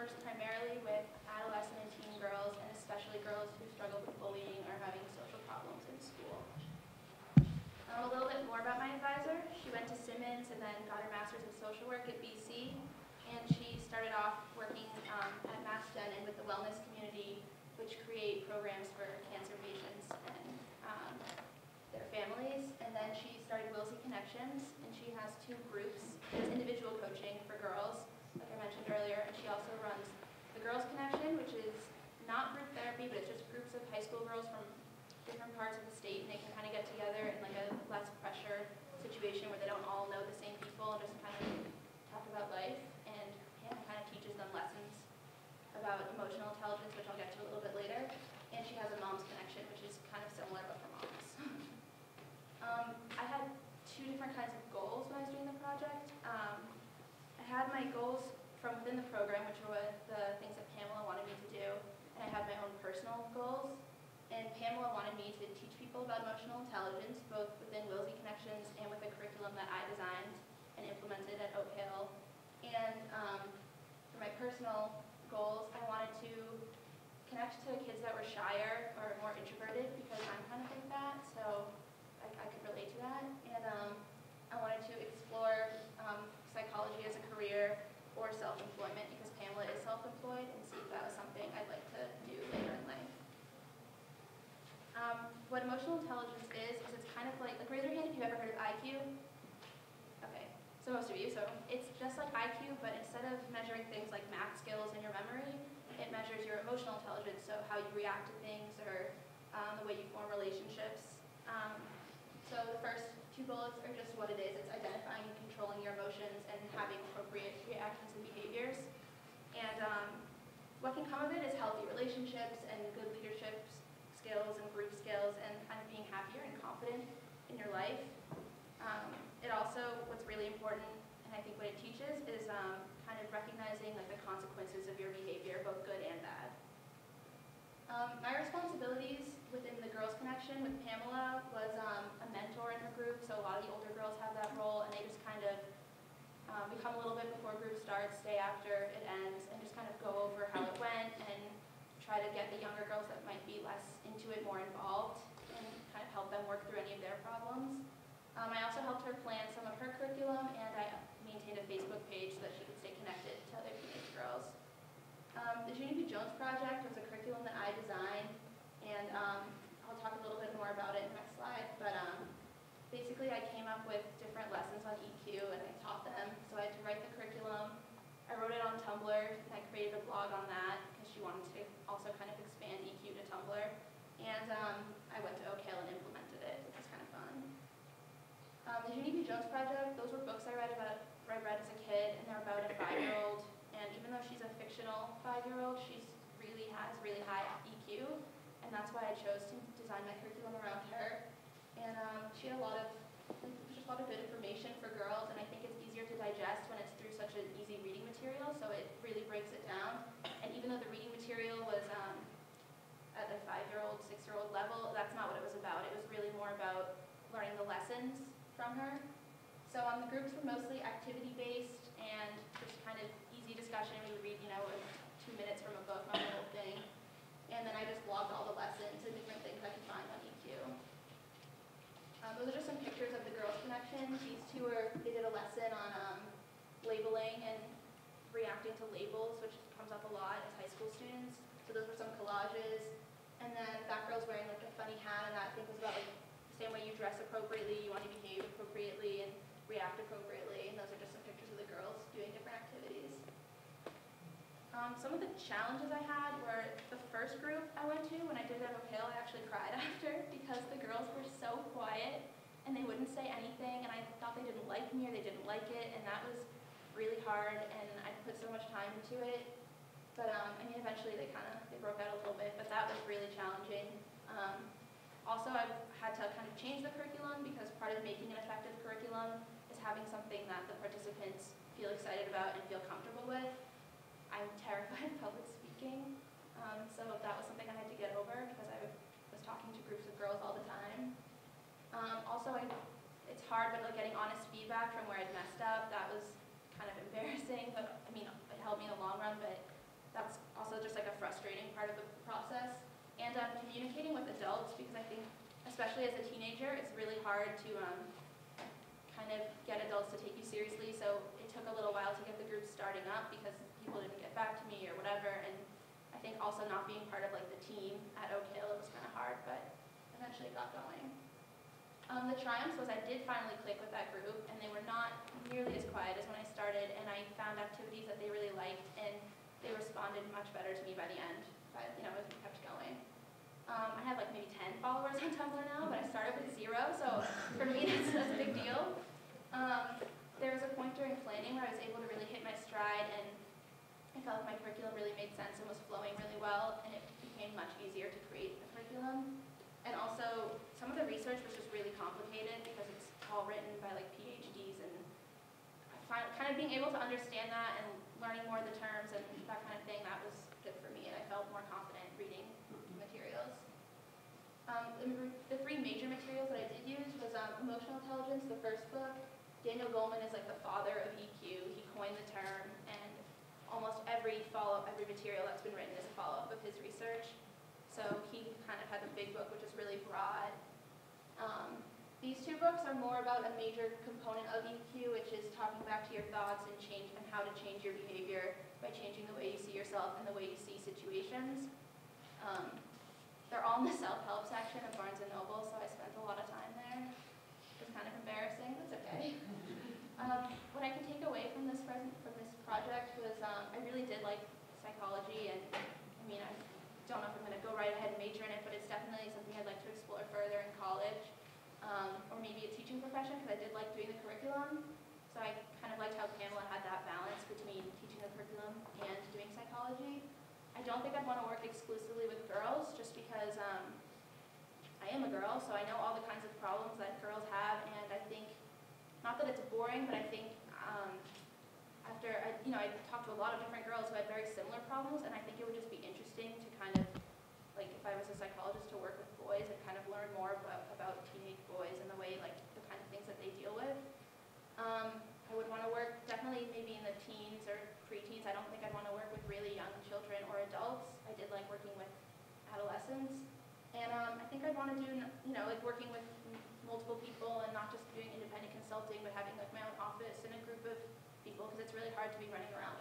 works primarily with adolescent and teen girls, and especially girls who struggle with bullying or having social problems in school. Um, a little bit more about my advisor. She went to Simmons and then got her master's in social work at BC, and she started off working um, at MassGen and with the wellness community, which create programs for cancer patients and um, their families. And then she started Wilsey Connections, and she has two groups individual coaching for girls, like I mentioned earlier, and she also runs the Girls Connection, which is not but it's just groups of high school girls from different parts of the state, and they can kind of get together in like a less pressure situation where they don't all know the same people and just kind of talk about life. And Hannah kind of teaches them lessons about emotional intelligence, which I'll get to a little bit later. And she has a mom's connection, which is kind of similar but for moms. um, I had two different kinds of goals when I was doing the project. Um, I had my goals from within the program, which were the things that Pamela wanted me to do, and I had my own personal goals. And Pamela wanted me to teach people about emotional intelligence, both within Wilsey Connections and with a curriculum that I designed and implemented at Oak Hill. And um, for my personal goals, I wanted to connect to kids that were shyer or more introverted because I'm kind of like that, so I, I could relate to that. And um, I wanted to explore um, psychology as a career or self-employment because Pamela is self-employed and see if that was something I'd like to do later in life. Um, what emotional intelligence is, is it's kind of like, like raise your hand if you've ever heard of IQ. So most of you, so it's just like IQ, but instead of measuring things like math skills and your memory, it measures your emotional intelligence, so how you react to things or um, the way you form relationships. Um, so the first two bullets are just what it is. It's identifying and controlling your emotions and having appropriate reactions and behaviors. And um, what can come of it is healthy relationships and good leadership skills and group skills and kind of being happier and confident in your life. Um, it also, what's really important, and I think teaches, is um, kind of recognizing like the consequences of your behavior, both good and bad. Um, my responsibilities within the Girls Connection with Pamela was um, a mentor in her group, so a lot of the older girls have that role, and they just kind of um, a little bit before group starts, stay after it ends, and just kind of go over how it went and try to get the younger girls that might be less into it more involved and kind of help them work through any of their problems. Um, I also helped her plan some of her curriculum, and I maintained a Facebook page so that she could stay connected to other teenage girls. Um, the Junie B. Jones Project was a curriculum that I designed, and um, I'll talk a little bit more about it in the next slide, but um, basically I came up with different lessons on EQ, and I taught them, so I had to write the curriculum. I wrote it on Tumblr, and I created a blog on that, because she wanted to also kind of expand EQ to Tumblr. And um, I went to Oak Hill and implemented it, which was kind of fun. Um, Jones Project, those were books I read about, I read as a kid, and they're about a five-year-old and even though she's a fictional five-year-old, she's really has really high EQ, and that's why I chose to design my curriculum around her. And um, she had a lot of, just a lot of good information for girls, and I think it's easier to digest when it's through such an easy reading material, so it really breaks it down. And even though the reading material was um, at the five-year-old, six-year-old level, that's not what it was about. It was really more about learning the lessons from her. So um, the groups were mostly activity-based and just kind of easy discussion. We would read, you know, two minutes from a book, not the whole thing. And then I just logged all the lessons and different things I could find on EQ. Um, those are just some pictures of the Girls Connection. These two are, they did a lesson on um, labeling and reacting to labels, which comes up a lot as high school students. So those were some collages. And then that girl's wearing like a funny hat, and that thing was about like the same way you dress appropriately, you want to behave appropriately and react appropriately. And those are just some pictures of the girls doing different activities. Um, some of the challenges I had were the first group I went to, when I did at Oak Hill, I actually cried after because the girls were so quiet and they wouldn't say anything and I thought they didn't like me or they didn't like it and that was really hard and I put so much time into it. But um, I mean, eventually they kind of, they broke out a little bit, but that was really challenging. Um, also, I've had to kind of change the curriculum because part of making an effective curriculum hard, but like getting honest feedback from where I'd messed up, that was kind of embarrassing, but I mean, it helped me in the long run, but that's also just like a frustrating part of the process. And um, communicating with adults, because I think, especially as a teenager, it's really hard to um, kind of get adults to take you seriously, so it took a little while to get the group starting up because people didn't get back to me or whatever, and I think also not being part of like the team at Oak Hill, it was kind of hard, but eventually got going. Um, the triumphs was I did finally click with that group, and they were not nearly as quiet as when I started, and I found activities that they really liked, and they responded much better to me by the end, but, you know, we kept going. Um, I have like maybe 10 followers on Tumblr now, but I started with zero, so for me, that's, that's a big deal. Um, there was a point during planning where I was able to really hit my stride, and I felt like my curriculum really made sense and was flowing really well, and it became much easier to create a curriculum. And also, some of the research was just really complicated because it's all written by like PhDs and kind of being able to understand that and learning more of the terms and that kind of thing, that was good for me and I felt more confident reading materials. Um, the, three major materials that I did use was um, Emotional Intelligence, the first book. Daniel Goleman is like the father of EQ. He coined the term and almost every follow-up, every material that's been written is a follow-up of his research. So he kind of had the big book, which is really broad. Um, these two books are more about a major component of EQ, which is talking back to your thoughts and change and how to change your behavior by changing the way you see yourself and the way you see situations. Um, they're all in the self-help section of Barnes and Noble, so I spent a lot of time there. It's kind of embarrassing, that's okay. Um, what I can take away from this present from this project was um, I really did like psychology, and I mean I don't know if I'm going to go right ahead and major in it, but it's definitely something I'd like to explore further in college, um, or maybe a teaching profession because I did like doing the curriculum. So I kind of liked how Pamela had that balance between teaching the curriculum and doing psychology. I don't think I'd want to work exclusively with girls just because um, I am a girl, so I know all the kinds of problems that girls have, and I think, not that it's boring, but I think um, after, I, you know, I talked to a lot of different girls who had very similar problems, and I think it would just be interesting to kind of, like, if I was a psychologist, to work with boys and kind of learn more about, about teenage boys and the way, like, the kind of things that they deal with. Um, I would want to work definitely maybe in the teens or preteens. I don't think I'd want to work with really young children or adults. I did like working with adolescents. And um, I think I'd to do, you know, like working with multiple people and not just doing independent consulting, but having like my own office and a group of people because it's really hard to be running around